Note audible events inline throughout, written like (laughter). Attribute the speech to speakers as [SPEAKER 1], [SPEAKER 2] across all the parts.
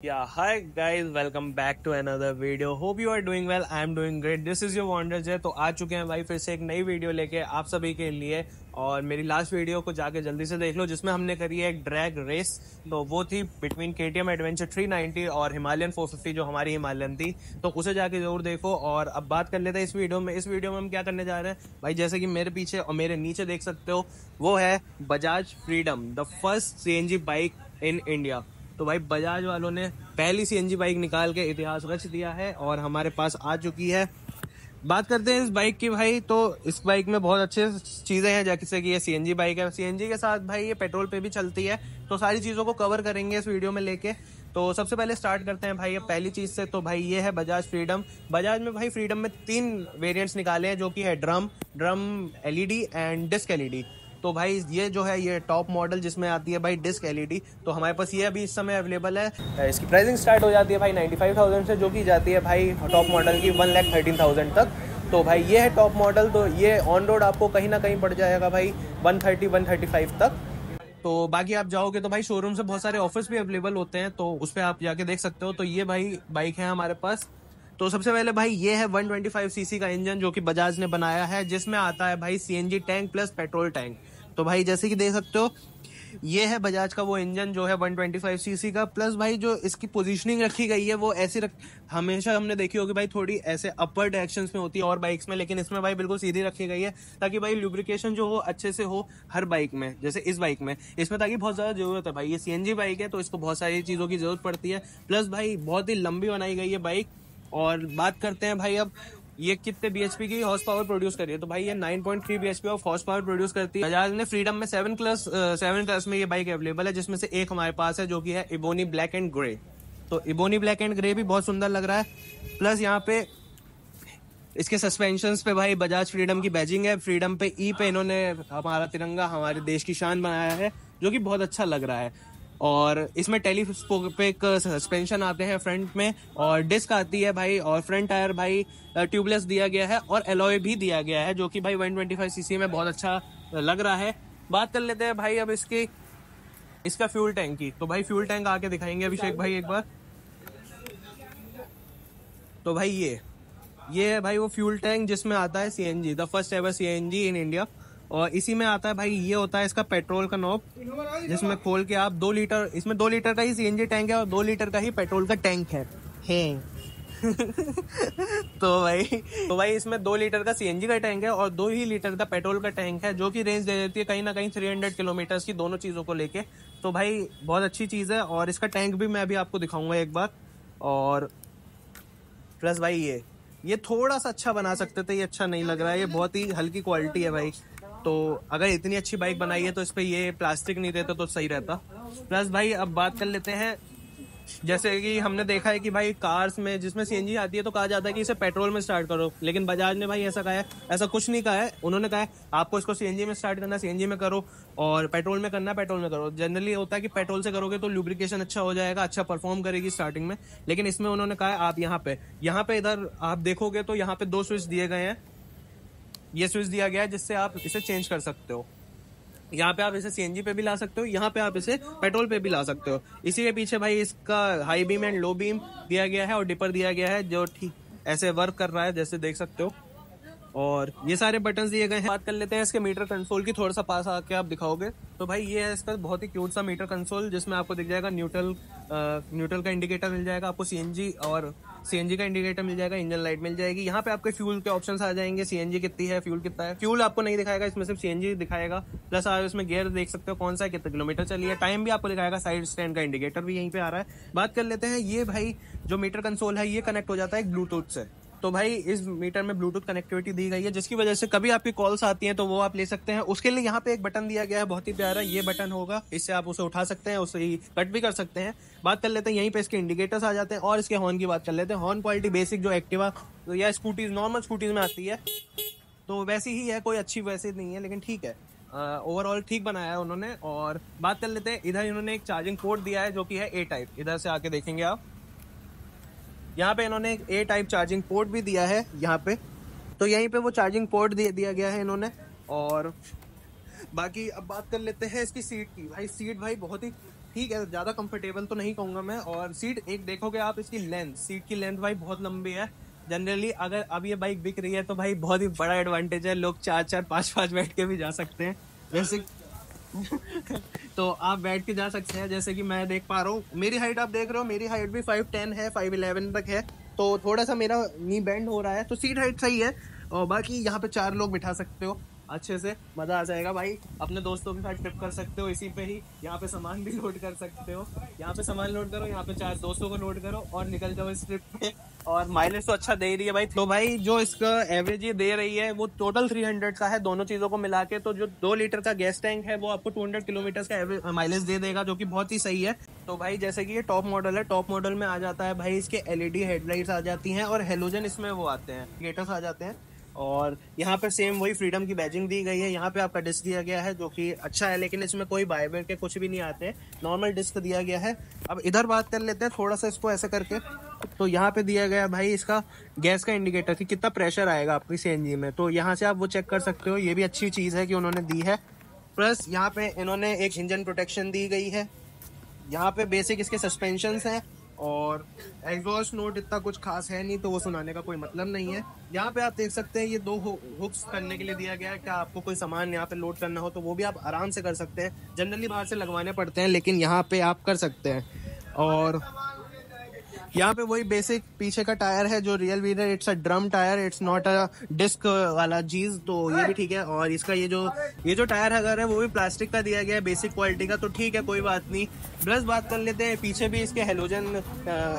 [SPEAKER 1] Yeah, hi guys, welcome back to another video. Hope you are doing well. I am doing great. This is your Wonder Jay. तो आ चुके हैं भाई फिर से एक नई वीडियो लेके आप सभी के लिए और मेरी लास्ट वीडियो को जाके जल्दी से देख लो जिसमें हमने करी है एक ड्रैग रेस तो वो थी बिटवीन के T M adventure three ninety और हिमालयन फोर फिफ्टी जो हमारी हिमालयन थी तो उसे जाके ज़रूर देखो और अब बात कर लेते हैं इस वीडियो में इस वीडियो में हम क्या करने जा रहे हैं भाई जैसे कि मेरे पीछे और मेरे नीचे देख सकते हो वो है Bajaj freedom the first C N G bike in India तो भाई, बजाज वालों ने पहली सीएनजी बाइक निकाल के इतिहास रच दिया है और हमारे पास आ चुकी है। बात करते हैं इस बाइक की भाई तो इस बाइक में बहुत अच्छे चीज़ें हैं, जैसे कि ये सीएनजी बाइक है। सीएनजी के साथ भाई, ये पेट्रोल पे भी चलती है तो सारी चीज़ों को कवर करेंगे इस वीडियो में लेके। तो सबसे पहले स्टार्ट करते हैं भाई, ये पहली चीज़ से तो भाई, ये है बजाज फ्रीडम बजाज में भाई फ्रीडम में तीन वेरिएंट्स निकाले हैं, जो कि है drum drum LED and disc LED तो भाई ये जो है, ये टॉप मॉडल जिसमें आती है भाई डिस्क एलईडी तो हमारे पास ये अभी इस समय अवेलेबल है। इसकी प्राइसिंग स्टार्ट हो जाती है भाई नाइन्टी फाइव थाउज़ेंड से, जो कि जाती है भाई टॉप मॉडल की वन लैख थर्टीन थाउज़ेंड तक। तो भाई ये है टॉप मॉडल तो ये ऑन रोड आपको कहीं ना कहीं पड़ जाएगा भाई one thirty one thirty five तक। तो बाकी आप जाओगे तो भाई शोरूम से बहुत सारे ऑफर्स भी अवेलेबल होते हैं तो उस पर आप जाके देख सकते हो। तो ये भाई बाइक है हमारे पास। तो सबसे पहले भाई, ये है 125 सीसी का इंजन जो कि बजाज ने बनाया है, जिसमें आता है भाई CNG tank plus petrol tank तो भाई, जैसे कि देख सकते हो, ये है बजाज का वो इंजन जो है 125 सीसी का प्लस भाई जो इसकी पोजीशनिंग रखी गई है, वो ऐसी रख, हमेशा हमने देखी होगी भाई, थोड़ी ऐसे अपर डायरेक्शन में होती है और बाइक्स में, लेकिन इसमें भाई बिल्कुल सीधी रखी गई है, ताकि भाई लुब्रिकेशन जो हो, अच्छे से हो हर बाइक में, जैसे इस बाइक में. इसमें ताकि बहुत ज़्यादा ज़रूरत है भाई, ये सी बाइक है तो इसको बहुत सारी चीज़ों की ज़रूरत पड़ती है प्लस भाई बहुत ही लंबी बनाई गई है बाइक और बात करते हैं भाई, अब ये कितने बीएचपी की हॉर्स पावर प्रोड्यूस करी है? तो भाई, ये 9.3 point BHP of horse power produce करती है। बजाज ने फ्रीडम में सेवन क्लास सेवन क्लास में ये बाइक अवेलेबल है, जिसमें से एक हमारे पास है, जो कि है इबोनी ब्लैक एंड ग्रे तो इबोनी ब्लैक एंड ग्रे भी बहुत सुंदर लग रहा है। प्लस यहाँ पे इसके सस्पेंशन पे भाई, बजाज फ्रीडम की बैजिंग है। फ्रीडम पे ई पे इन्होंने हमारा तिरंगा, हमारे देश की शान बनाया है, जो कि बहुत अच्छा लग रहा है। और इसमें टेलीस्कोपिक सस्पेंशन आते हैं फ्रंट में और डिस्क आती है भाई और फ्रंट टायर भाई ट्यूबलेस दिया गया है और एलॉय भी दिया गया है, जो कि भाई 125 सीसी में बहुत अच्छा लग रहा है। बात कर लेते हैं भाई अब इसकी, इसका फ्यूल टैंक की। तो भाई फ्यूल टैंक आके दिखाएँगे अभिषेक भाई एक बार। तो भाई ये ये है भाई वो फ्यूल टैंक जिसमें आता है CNG the first ever CNG in India और इसी में आता है भाई ये होता है इसका पेट्रोल का नॉब जिसमें खोल के आप दो लीटर इसमें दो लीटर का ही सीएनजी टैंक है और दो लीटर का ही पेट्रोल का टैंक है, है। (laughs) तो भाई तो भाई इसमें दो लीटर का सीएनजी का टैंक है और दो ही लीटर का पेट्रोल का टैंक है जो कि रेंज दे देती है कहीं ना कहीं 300 किलोमीटर की दोनों चीज़ों को लेके। तो भाई बहुत अच्छी चीज़ है और इसका टैंक भी मैं अभी आपको दिखाऊँगा एक बार। और प्लस भाई ये ये थोड़ा सा अच्छा बना सकते थे ये अच्छा नहीं लग रहा है ये बहुत ही हल्की क्वालिटी है भाई। तो अगर इतनी अच्छी बाइक बनाई है तो इस पर ये प्लास्टिक नहीं देता तो सही रहता। प्लस भाई, अब बात कर लेते हैं, जैसे कि हमने देखा है कि भाई कार्स में, जिसमें सीएनजी आती है तो कहा जाता है कि इसे पेट्रोल में स्टार्ट करो। लेकिन बजाज ने भाई ऐसा कहा है, ऐसा कुछ नहीं कहा है। उन्होंने कहा है, आपको इसको सीएनजी में स्टार्ट करना है सीएनजी में करो। और पेट्रोल में करना पेट्रोल में करो। जनरली होता है कि पेट्रोल से करोगे तो लुब्रिकेशन अच्छा हो जाएगा अच्छा परफॉर्म करेगी स्टार्टिंग में। लेकिन इसमें उन्होंने कहा है, आप यहाँ पे यहाँ पे इधर आप देखोगे तो यहाँ पे दो स्विच दिए गए हैं। ये स्विच दिया गया है जिससे आप इसे चेंज कर सकते हो। यहाँ पे आप इसे सीएनजी पे भी ला सकते हो, यहाँ पे आप इसे पेट्रोल पे भी ला सकते हो। इसी के पीछे भाई इसका high beam and low beam दिया गया है और डिपर दिया गया है, जो ठीक ऐसे वर्क कर रहा है, जैसे देख सकते हो। और ये सारे बटन दिए गए हैं। बात कर लेते हैं इसके मीटर कंसोल की, थोड़ा सा पास आके आप दिखाओगे। तो भाई ये है इसका बहुत ही क्यूट सा मीटर कंसोल जिसमें आपको दिख जाएगा न्यूट्रल न्यूट्रल का इंडिकेटर मिल जाएगा, आपको सीएनजी और सीएनजी का इंडिकेटर मिल जाएगा इंजन लाइट मिल जाएगी। यहाँ पे आपके फ्यूल के ऑप्शन आ जाएँगे। सीएनजी कितनी है फ्यूल कितना है। फ्यूल आपको नहीं दिखाएगा, इसमें सिर्फ़ सीएनजी दिखाएगा। प्लस आप इसमें गेयर देख सकते हो, कौन सा कितने किलोमीटर चलिए। टाइम भी आपको दिखाएगा साइड स्टैंड का इंडिकेटर भी यहीं पे आ रहा है। बात कर लेते हैं, ये भाई, जो मीटर कंसोल है, ये कनेक्ट हो जाता है ब्लूटूथ से। तो भाई इस मीटर में ब्लूटूथ कनेक्टिविटी दी गई है, जिसकी वजह से कभी आपकी कॉल्स आती हैं तो वो आप ले सकते हैं। उसके लिए यहाँ पे एक बटन दिया गया है, बहुत ही प्यारा, ये बटन होगा। इससे आप उसे उठा सकते हैं, उसे कट भी कर सकते हैं। बात कर लेते हैं, यहीं पे इसके इंडिकेटर्स आ जाते हैं और इसके हॉर्न की बात कर लेते हैं। हॉर्न क्वालिटी बेसिक जो एक्टिवा तो या स्कूटीज नॉर्मल स्कूटीज में आती है। तो वैसी ही है, कोई अच्छी वैसी नहीं है, लेकिन ठीक है। ओवरऑल ठीक बनाया है उन्होंने। और बात कर लेते हैं, इधर इन्होंने एक चार्जिंग पोर्ट दिया है, जो कि है ए टाइप इधर से आके देखेंगे आप। यहाँ पे इन्होंने ए टाइप चार्जिंग पोर्ट भी दिया है यहाँ पे। तो यहीं पे वो चार्जिंग पोर्ट दे दिया गया है इन्होंने। और बाकी अब बात कर लेते हैं इसकी सीट की। भाई सीट भाई बहुत ही ठीक है, ज़्यादा कंफर्टेबल तो नहीं कहूँगा मैं। और सीट एक देखोगे आप इसकी लेंथ सीट की लेंथ भाई बहुत लंबी है। जनरली अगर अब ये बाइक बिक रही है तो भाई बहुत ही बड़ा एडवांटेज है। लोग चार चार, पाँच पाँच बैठ के भी जा सकते हैं। वैसे (laughs) तो आप बैठ के जा सकते हैं, जैसे कि मैं देख पा रहा हूँ। मेरी हाइट आप देख रहे हो, मेरी हाइट भी फाइव टेन है फाइव इलेवन तक है। तो थोड़ा सा मेरा नी बैंड हो रहा है तो सीट हाइट सही है। और बाकी यहाँ पे चार लोग बिठा सकते हो। अच्छे से, मज़ा आ जाएगा भाई। अपने दोस्तों के साथ ट्रिप कर सकते हो, इसी पे ही यहाँ पे सामान भी लोड कर सकते हो। यहाँ पे सामान लोड करो, यहाँ पे चार दोस्तों को लोड करो और निकल जाओ इस ट्रिप पे। और माइलेज तो अच्छा दे रही है भाई। तो भाई, जो इसका एवरेज ये दे रही है, वो टोटल 300 का है दोनों चीज़ों को मिला के। तो जो दो लीटर का गैस टैंक है, वो आपको 200 किलोमीटर का माइलेज दे देगा, जो कि बहुत ही सही है। तो भाई, जैसे कि ये टॉप मॉडल है टॉप मॉडल में आ जाता है भाई, इसके एलईडी हेडलाइट्स आ जाती हैं और हेलोजन इसमें वो आते हैं गेटर्स आ जाते हैं। और यहाँ पर सेम वही फ्रीडम की बैजिंग दी गई है। यहाँ पे आपका डिस्क दिया गया है, जो कि अच्छा है, लेकिन इसमें कोई बायोवेर के कुछ भी नहीं आते नॉर्मल डिस्क दिया गया है। अब इधर बात कर लेते हैं, थोड़ा सा इसको ऐसे करके। तो यहाँ पे दिया गया भाई इसका गैस का इंडिकेटर कि कितना प्रेशर आएगा आपकी सी में। तो यहाँ से आप वो चेक कर सकते हो, ये भी अच्छी चीज़ है कि उन्होंने दी है। प्लस यहाँ पे इन्होंने एक इंजन प्रोटेक्शन दी गई है। यहाँ पे बेसिक इसके सस्पेंशन हैं। और एग्जॉस्ट नोट इतना कुछ खास है नहीं तो वो सुनाने का कोई मतलब नहीं है। यहाँ पे आप देख सकते हैं, ये दो हुक्स करने के लिए दिया गया है क्या आपको कोई सामान यहाँ पे लोड करना हो तो वो भी आप आराम से कर सकते हैं। जनरली बाहर से लगवाने पड़ते हैं, लेकिन यहाँ पे आप कर सकते हैं। और यहाँ पे वही बेसिक पीछे का टायर है जो रियल व्हील है it's a drum tyre it's not a disc वाला चीज़ तो ये भी ठीक है। और इसका ये जो ये जो टायर अगर है, वो भी प्लास्टिक का दिया गया है बेसिक क्वालिटी का तो ठीक है, कोई बात नहीं। प्लस बात कर लेते हैं, पीछे भी इसके हेलोजन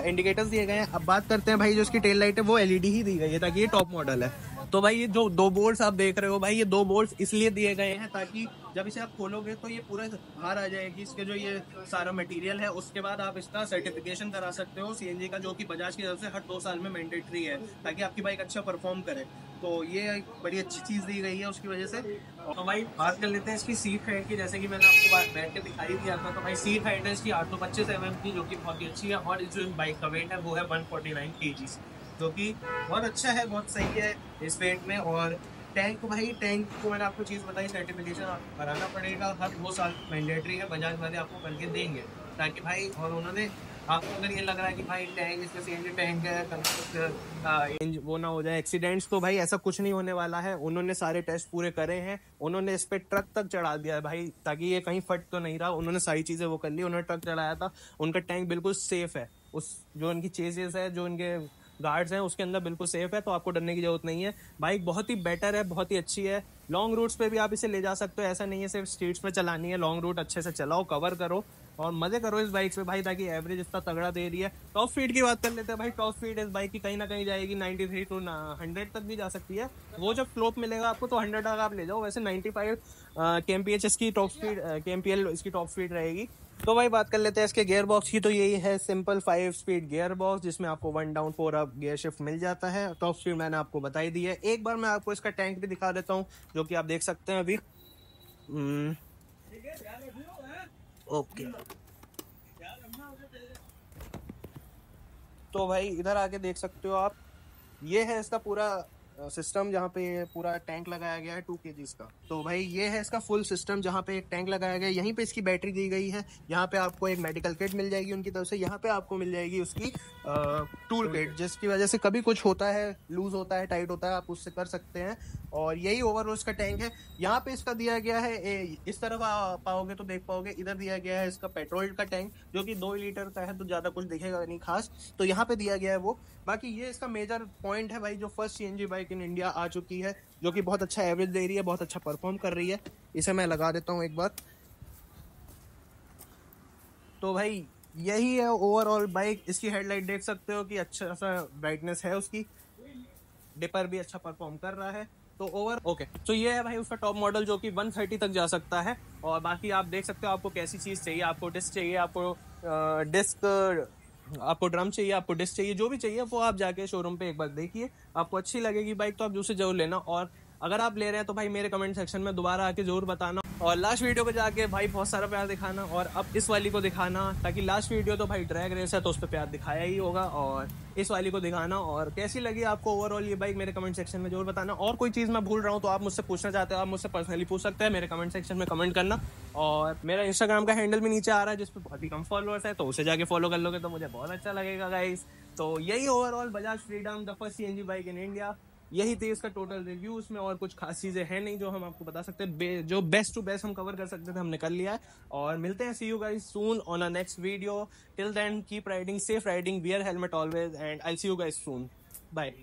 [SPEAKER 1] इंडिकेटर्स दिए गए हैं। अब बात करते हैं भाई, जो इसकी टेल लाइट है, वो एलईडी ही दी गई है, ताकि ये टॉप मॉडल है। तो भाई ये जो दो बोल्ट आप देख रहे हो भाई, ये दो बोल्ट इसलिए दिए गए हैं ताकि जब इसे आप खोलोगे तो ये पूरा बाहर आ जाएगी। इसके जो ये सारा मटेरियल है, उसके बाद आप इसका सर्टिफिकेशन करा सकते हो सीएनजी का, जो कि बजाज की तरफ़ से हर दो साल में मैंडेटरी है, ताकि आपकी बाइक अच्छा परफॉर्म करे। तो ये बड़ी अच्छी चीज़ दी गई है उसकी वजह से। तो भाई बात कर लेते हैं इसकी सीट हाइट की। जैसे कि मैंने आपको बैठ के दिखाई दिया था तो भाई सीट हाइट है इसकी आठ सौ पच्चीस एम की जो कि बहुत ही अच्छी है, और जो बाइक का वेट है, वो है वन फोर्टी नाइन के जो कि बहुत अच्छा है, बहुत सही है इस पेंट में और टैंक भाई टैंक को मैंने आपको चीज़ बताई सर्टिफिकेशन कराना पड़ेगा, हर दो साल मैंडेटरी है, बजाज वाले आपको करके देंगे। ताकि भाई, और उन्होंने, आपको अगर ये लग रहा है कि भाई टैंक इसका सीएनजी टैंक है वो ना हो जाए एक्सीडेंट्स तो भाई ऐसा कुछ नहीं होने वाला है। उन्होंने सारे टेस्ट पूरे करे हैं, उन्होंने इस पर ट्रक तक चढ़ा दिया है भाई, ताकि ये कहीं फट तो नहीं रहा। उन्होंने सारी चीज़ें वो कर ली, उन्होंने ट्रक चढ़ाया था, उनका टैंक बिल्कुल सेफ़ है। उस, जो उनकी चेजेस है, जो उनके गार्ड्स हैं, उसके अंदर बिल्कुल सेफ़ है तो आपको डरने की ज़रूरत नहीं है। बाइक बहुत ही बेटर है, बहुत ही अच्छी है। लॉन्ग रूट्स पे भी आप इसे ले जा सकते हो, ऐसा नहीं है सिर्फ़ स्ट्रीट्स पे चलानी है। लॉन्ग रूट अच्छे से चलाओ कवर करो और मज़े करो इस बाइक पे भाई, ताकि एवरेज इतना तगड़ा दे रही है। टॉप स्पीड की बात कर लेते हैं भाई टॉप स्पीड इस बाइक की कहीं ना कहीं जाएगी 93 टू हंड्रेड तक भी जा सकती है। वो जब फ्लोप मिलेगा आपको तो हंड्रेड तक आप ले जाओ। वैसे 95 five K M P H इसकी top speed K M P L इसकी टॉप स्पीड रहेगी। तो भाई बात कर लेते हैं, इसके गियर बॉक्स की तो यही है simple five speed gear box जिसमें आपको one down four up gear shift मिल जाता है। टॉप स्पीड मैंने आपको बताई दी है। एक बार मैं आपको इसका टैंक भी दिखा देता हूँ, जो कि आप देख सकते हैं अभी। Okay hmm. तो भाई, इधर आके देख सकते हो आप। ये है इसका पूरा सिस्टम जहाँ पे पूरा टैंक लगाया गया है टू के का। तो भाई ये है इसका फुल सिस्टम जहाँ पे एक टैंक लगाया गया है। यहीं पे इसकी बैटरी दी गई है। यहाँ पे आपको एक मेडिकल किट मिल जाएगी उनकी तरफ़ से। यहाँ पे आपको मिल जाएगी उसकी टूल किट जिसकी वजह से कभी कुछ होता है लूज होता है टाइट होता है आप उससे कर सकते हैं। और यही ओवरऑल इसका टैंक है। यहाँ पे इसका दिया गया है ए, इस तरफ़ आ पाओगे तो देख पाओगे इधर दिया गया है इसका पेट्रोल का टैंक जो कि दो लीटर का है तो ज़्यादा कुछ दिखेगा नहीं खास। तो यहाँ पे दिया गया है वो। बाकी ये इसका मेजर पॉइंट है भाई जो first CNG bike in India आ चुकी है जो कि बहुत अच्छा एवरेज दे रही है बहुत अच्छा परफॉर्म कर रही है। इसे मैं लगा देता हूँ एक बार। तो भाई यही है ओवरऑल बाइक इसकी हेडलाइट देख सकते हो कि अच्छा सा ब्राइटनेस है उसकी। डिपर भी अच्छा परफॉर्म कर रहा है। तो ओवर ओके तो ये है भाई उसका टॉप मॉडल जो कि 130 तक जा सकता है। और बाकी आप देख सकते हो आपको कैसी चीज़ चाहिए, आपको डिस्क चाहिए, आपको डिस्क आपको ड्रम चाहिए, आपको डिस्क चाहिए, जो भी चाहिए, वो आप जाके शोरूम पे एक बार देखिए। आपको अच्छी लगेगी बाइक तो आप दूसरे ज़रूर लेना। और अगर आप ले रहे हैं तो भाई मेरे कमेंट सेक्शन में दोबारा आके ज़रूर बताना। और लास्ट वीडियो को जाके भाई बहुत सारा प्यार दिखाना और अब इस वाली को दिखाना, ताकि लास्ट वीडियो तो भाई ड्रैग रेस है तो उस पर प्यार दिखाया ही होगा और इस वाली को दिखाना और कैसी लगी आपको ओवरऑल ये बाइक मेरे कमेंट सेक्शन में ज़रूर बताना। और कोई चीज़ मैं भूल रहा हूँ तो आप मुझसे पूछना चाहते हो, आप मुझसे पर्सनली पूछ सकते हैं, मेरे कमेंट सेक्शन में कमेंट करना। और मेरा इंस्टाग्राम का हैंडल भी नीचे आ रहा है जिसपे बहुत ही कम फॉलोअर्स है तो उसे जाके फॉलो कर लोगे तो मुझे बहुत अच्छा लगेगा गाइस तो यही overall Bajaj Freedom the first CNG bike in India यही थी इसका टोटल रिव्यू उसमें और कुछ खास चीज़ें हैं नहीं जो हम आपको बता सकते। हैं जो बेस्ट टू बेस्ट हम कवर कर सकते थे, हमने कर लिया है। और मिलते हैं see you guys soon on a next video till then keep riding safe riding wear helmet always and I see you guys soon bye